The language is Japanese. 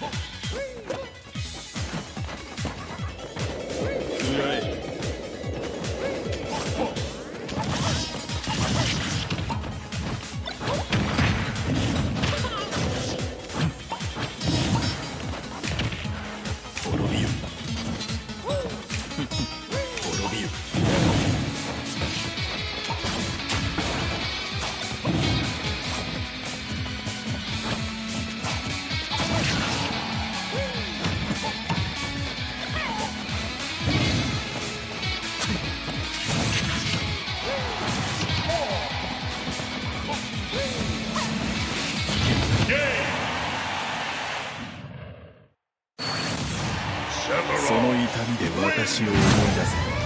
滅びよ。その痛みで私を思い出せ。